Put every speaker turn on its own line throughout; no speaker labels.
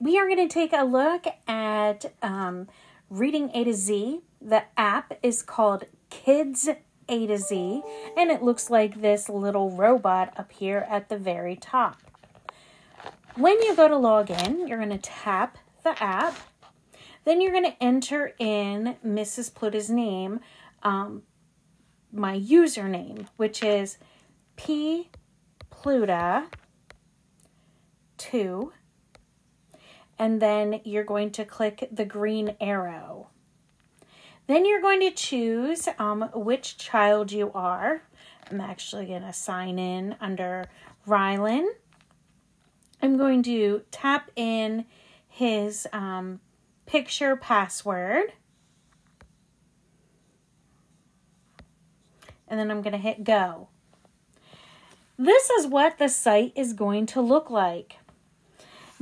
we are going to take a look at um, Reading A to Z. The app is called Kids A to Z, and it looks like this little robot up here at the very top. When you go to log in, you're going to tap the app. Then you're going to enter in Mrs. Pluta's name, um, my username, which is P Pluta 2 and then you're going to click the green arrow. Then you're going to choose um, which child you are. I'm actually going to sign in under Rylan. I'm going to tap in his um, picture password. And then I'm going to hit go. This is what the site is going to look like.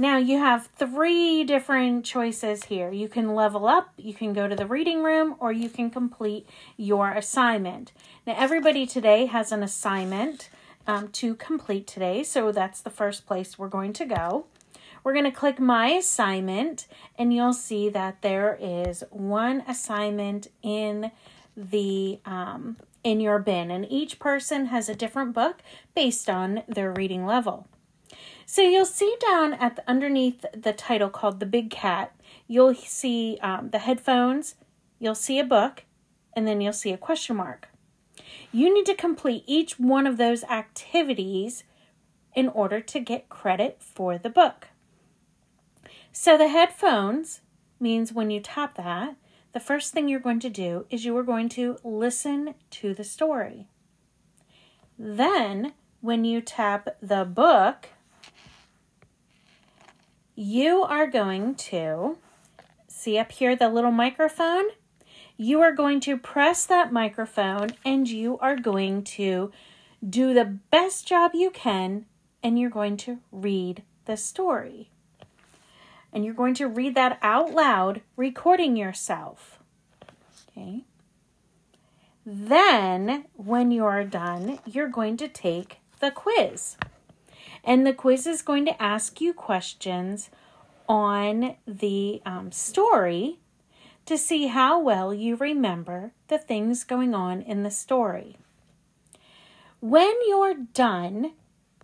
Now you have three different choices here. You can level up, you can go to the reading room, or you can complete your assignment. Now everybody today has an assignment um, to complete today, so that's the first place we're going to go. We're going to click My Assignment, and you'll see that there is one assignment in the um, in your bin, and each person has a different book based on their reading level. So you'll see down at the, underneath the title called The Big Cat, you'll see um, the headphones, you'll see a book, and then you'll see a question mark. You need to complete each one of those activities in order to get credit for the book. So the headphones means when you tap that, the first thing you're going to do is you are going to listen to the story. Then, when you tap the book, you are going to see up here the little microphone. You are going to press that microphone and you are going to do the best job you can and you're going to read the story. And you're going to read that out loud, recording yourself. Okay. Then, when you're done, you're going to take the quiz. And the quiz is going to ask you questions on the um, story to see how well you remember the things going on in the story. When you're done,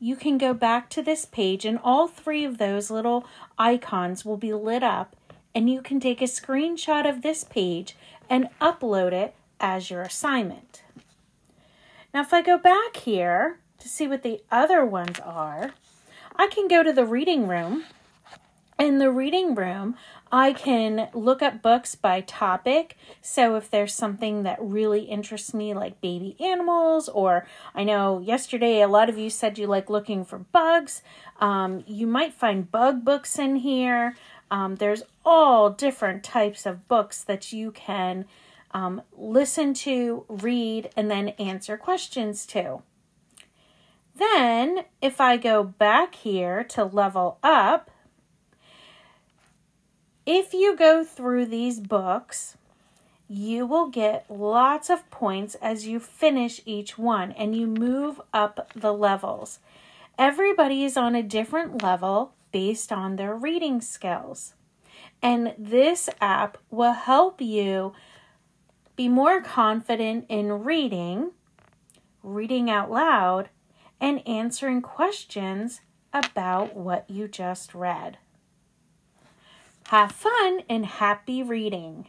you can go back to this page, and all three of those little icons will be lit up, and you can take a screenshot of this page and upload it as your assignment. Now, if I go back here, to see what the other ones are, I can go to the reading room. In the reading room, I can look up books by topic. So if there's something that really interests me, like baby animals, or I know yesterday a lot of you said you like looking for bugs, um, you might find bug books in here. Um, there's all different types of books that you can um, listen to, read, and then answer questions to. Then, if I go back here to level up, if you go through these books, you will get lots of points as you finish each one and you move up the levels. Everybody is on a different level based on their reading skills. And this app will help you be more confident in reading, reading out loud, and answering questions about what you just read. Have fun and happy reading!